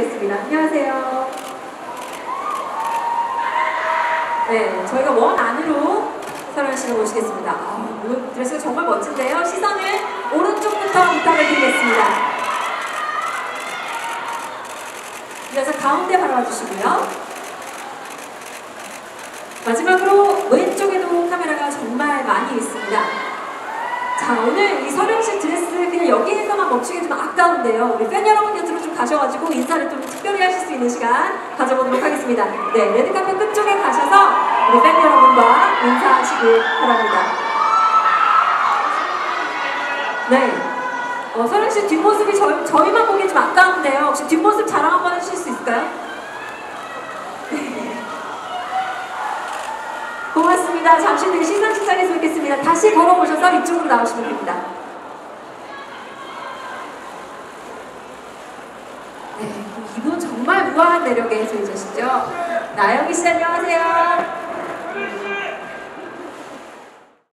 부탁드리겠습니다. 안녕하세요. 네, 저희가 원 안으로 설현 씨를 모시겠습니다. 아, 오늘 드레스가 정말 멋진데요. 시선을 오른쪽부터 부탁을 드리겠습니다. 이어서 가운데 바라봐 주시고요. 마지막으로 왼쪽에도 카메라가 정말 많이 있습니다. 자, 오늘 이 서령 씨 드레스 그냥 여기에서만 멈추기 좀 아까운데요. 우리 팬 여러분 곁으로 좀 가셔가지고 인사를 좀 특별히 하실 수 있는 시간 가져보도록 하겠습니다. 네, 레드카페 끝쪽에 가셔서 우리 팬 여러분과 인사하시길 바랍니다. 네. 어, 서령 씨 뒷모습이 저희, 저희만 보기 좀 아까운데요. 혹시 뒷모습 자랑 한번 해주실 수 있을까요? 네. 고맙습니다. 잠시 후에 시상식장에서 뵙겠습니다. 다시 걸어오셔서 이쪽으로 나오시면 됩니다. 네, 이분 정말 우아한 매력의 소유자시죠. 나영이 씨 안녕하세요.